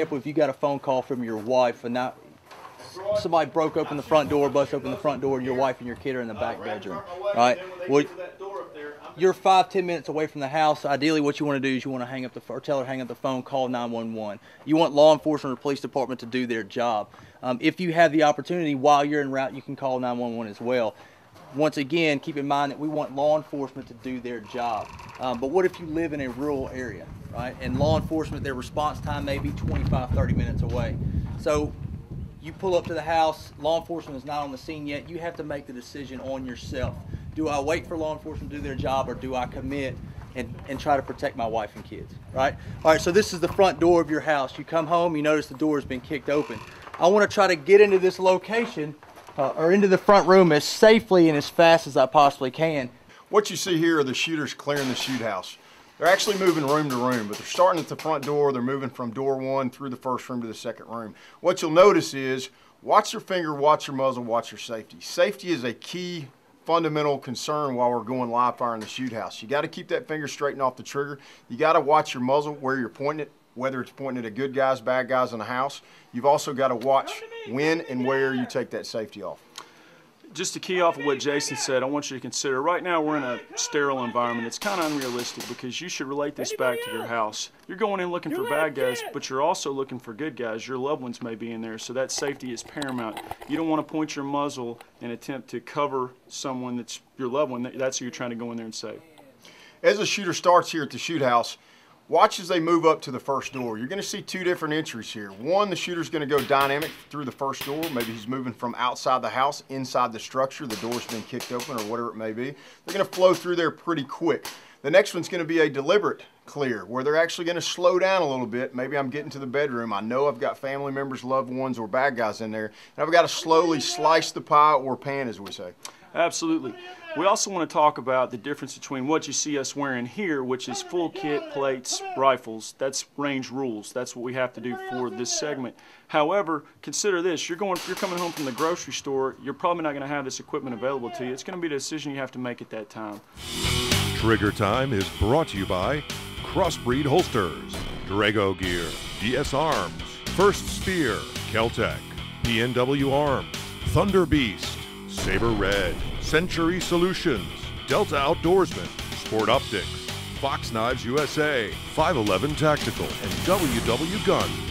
example, if you got a phone call from your wife and now somebody broke open the front door, bust open the front door, and your wife and your kid are in the back bedroom, right? Well, you're five, ten minutes away from the house. Ideally, what you want to do is you want to hang up the or tell her hang up the phone, call 911. You want law enforcement or police department to do their job. Um, if you have the opportunity while you're en route, you can call 911 as well. Once again, keep in mind that we want law enforcement to do their job. Um, but what if you live in a rural area, right? And law enforcement, their response time may be 25, 30 minutes away. So you pull up to the house, law enforcement is not on the scene yet. You have to make the decision on yourself. Do I wait for law enforcement to do their job or do I commit and, and try to protect my wife and kids, right? All right, so this is the front door of your house. You come home, you notice the door has been kicked open. I want to try to get into this location uh, or into the front room as safely and as fast as I possibly can. What you see here are the shooters clearing the shoot house. They're actually moving room to room, but they're starting at the front door. They're moving from door one through the first room to the second room. What you'll notice is watch your finger, watch your muzzle, watch your safety. Safety is a key fundamental concern while we're going live fire in the shoot house. You got to keep that finger straightened off the trigger. You got to watch your muzzle where you're pointing it, whether it's pointing at a good guys, bad guys in the house. You've also got to watch when and where you take that safety off just to key off of what Jason said, I want you to consider right now we're in a sterile environment. It's kind of unrealistic because you should relate this back to your house. You're going in looking for bad guys, but you're also looking for good guys. Your loved ones may be in there, so that safety is paramount. You don't want to point your muzzle and attempt to cover someone that's your loved one. That's who you're trying to go in there and save. As a shooter starts here at the shoot house, Watch as they move up to the first door. You're to see two different entries here. One, the shooter's going to go dynamic through the first door. Maybe he's moving from outside the house, inside the structure. The door's been kicked open or whatever it may be. They're to flow through there pretty quick. The next one's to be a deliberate clear where they're actually going to slow down a little bit. Maybe I'm getting to the bedroom. I know I've got family members, loved ones, or bad guys in there. And I've got to slowly slice the pie or pan, as we say. Absolutely. We also want to talk about the difference between what you see us wearing here, which is full kit, plates, rifles. That's range rules. That's what we have to do for this segment. However, consider this. You're going, you're coming home from the grocery store, you're probably not going to have this equipment available to you. It's going to be a decision you have to make at that time. Trigger Time is brought to you by Crossbreed Holsters, Drago Gear, DS Arms, First Spear, Keltec, PNW Arms, Thunder Beast, Sabre Red, Century Solutions, Delta Outdoorsman, Sport Optics, Fox Knives USA, 511 Tactical, and WW Guns.